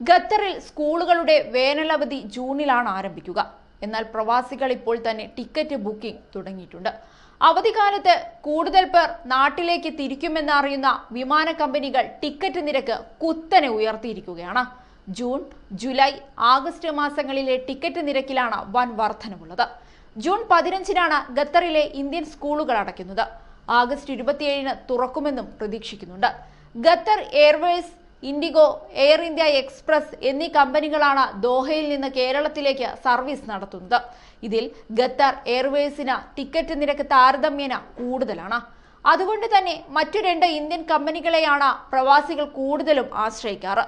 ഖത്തറിൽ സ്കൂളുകളുടെ വേനലവധി ജൂണിലാണ് ആരംഭിക്കുക. എന്നാൽ പ്രവാസികൾ ഇപ്പോൾ തന്നെ ടിക്കറ്റ് ബുക്കിംഗ് തുടങ്ങിയിട്ടുണ്ട്. അവധിക്കാലത്ത് കൂടുതൽ പേർ നാട്ടിലേക്ക് തിരിക്കുമെന്നറിയുന്ന വിമാന കമ്പനികൾ ടിക്കറ്റ് നിരക്ക് കുത്തനെ ഉയർത്തിയിരിക്കുകയാണ്. ജൂൺ ജൂലൈ ആഗസ്റ്റ് മാസങ്ങളിലെ ടിക്കറ്റ് നിരക്കിലാണ് വൻ വർധനവുള്ളത്. ജൂൺ പതിനഞ്ചിനാണ് ഖത്തറിലെ ഇന്ത്യൻ സ്കൂളുകൾ അടയ്ക്കുന്നത്. ആഗസ്റ്റ് ഇരുപത്തിയേഴിന് തുറക്കുമെന്നും പ്രതീക്ഷിക്കുന്നുണ്ട്. Qatar Airways IndiGo air India express എന്നീ കമ്പനികളാണ് ദോഹയിൽ നിന്ന് കേരളത്തിലേക്ക് സർവീസ് നടത്തുന്നത്. ഇതിൽ ഖത്തർ എയർവേസിന് ടിക്കറ്റ് നിരക്ക് താരതമ്യേന കൂടുതലാണ്. അതുകൊണ്ട് തന്നെ മറ്റു രണ്ട് ഇന്ത്യൻ കമ്പനികളെയാണ് പ്രവാസികൾ കൂടുതലും ആശ്രയിക്കാറ്.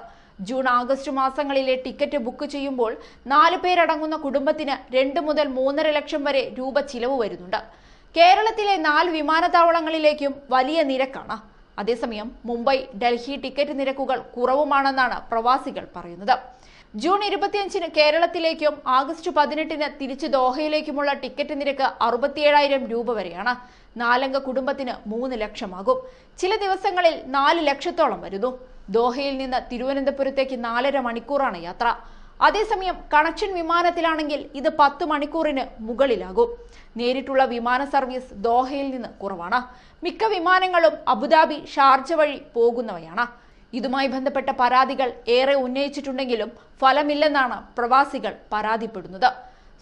ജൂൺ ആഗസ്റ്റ് മാസങ്ങളിലെ ടിക്കറ്റ് ബുക്ക് ചെയ്യുമ്പോൾ നാല് പേരടങ്ങുന്ന കുടുംബത്തിന് രണ്ട് മുതൽ മൂന്നര ലക്ഷം വരെ രൂപ ചിലവ് വരുന്നുണ്ട്. കേരളത്തിലെ നാല് വിമാനത്താവളങ്ങളിലേക്കും വലിയ നിരക്കാണ്. അതേസമയം മുംബൈ ഡൽഹി ടിക്കറ്റ് നിരക്കുകൾ കുറവുമാണെന്നാണ് പ്രവാസികൾ പറയുന്നത്. ജൂൺ ഇരുപത്തിയഞ്ചിന് കേരളത്തിലേക്കും ആഗസ്റ്റ് പതിനെട്ടിന് തിരിച്ച് ദോഹയിലേക്കുമുള്ള ടിക്കറ്റ് നിരക്ക് അറുപത്തിയേഴായിരം രൂപ വരെയാണ്. നാലംഗ കുടുംബത്തിന് മൂന്ന് ലക്ഷമാകും. ചില ദിവസങ്ങളിൽ നാല് ലക്ഷത്തോളം വരുന്നു. ദോഹയിൽ നിന്ന് തിരുവനന്തപുരത്തേക്ക് നാലര മണിക്കൂറാണ് യാത്ര. അതേസമയം കണക്ഷൻ വിമാനത്തിലാണെങ്കിൽ ഇത് പത്ത് മണിക്കൂറിന് മുകളിലാകും. നേരിട്ടുള്ള വിമാന സർവീസ് ദോഹയിൽ നിന്ന് കുറവാണ്. മിക്ക വിമാനങ്ങളും അബുദാബി ഷാർജ വഴി പോകുന്നവയാണ്. ഇതുമായി ബന്ധപ്പെട്ട പരാതികൾ ഏറെ ഉന്നയിച്ചിട്ടുണ്ടെങ്കിലും ഫലമില്ലെന്നാണ് പ്രവാസികൾ പരാതിപ്പെടുന്നത്.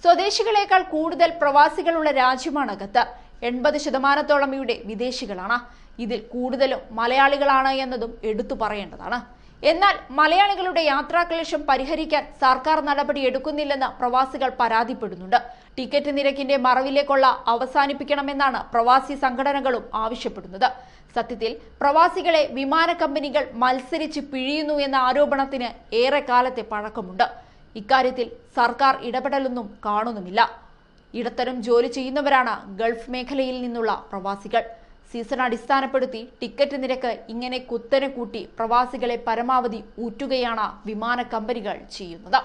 സ്വദേശികളേക്കാൾ കൂടുതൽ പ്രവാസികളുള്ള രാജ്യമാണ് ഖത്തർ. എൺപത് ശതമാനത്തോളം ഇവിടെ വിദേശികളാണ്. ഇതിൽ കൂടുതലും മലയാളികളാണ് എന്നതും എടുത്തു പറയേണ്ടതാണ്. എന്നാൽ മലയാളികളുടെ യാത്രാക്ലേശം പരിഹരിക്കാൻ സർക്കാർ നടപടി എടുക്കുന്നില്ലെന്ന് പ്രവാസികൾ പരാതിപ്പെടുന്നുണ്ട്. ടിക്കറ്റ് നിരക്കിന്റെ മറവിലേക്കുള്ള അവസാനിപ്പിക്കണമെന്നാണ് പ്രവാസി സംഘടനകളും ആവശ്യപ്പെടുന്നത്. സത്യത്തിൽ പ്രവാസികളെ വിമാന കമ്പനികൾ മത്സരിച്ച് പിഴിയുന്നു എന്ന ആരോപണത്തിന് ഏറെ കാലത്തെ പഴക്കമുണ്ട്. ഇക്കാര്യത്തിൽ സർക്കാർ ഇടപെടലൊന്നും കാണുന്നുമില്ല. ഇടത്തരം ജോലി ചെയ്യുന്നവരാണ് ഗൾഫ് മേഖലയിൽ നിന്നുള്ള പ്രവാസികൾ. സീസൺ അടിസ്ഥാനപ്പെടുത്തി ടിക്കറ്റ് നിരക്ക് ഇങ്ങനെ കുത്തനെ കൂട്ടി പ്രവാസികളെ പരമാവധി ഊറ്റുകയാണ് വിമാന കമ്പനികൾ ചെയ്യുന്നത്.